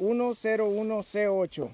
101C8.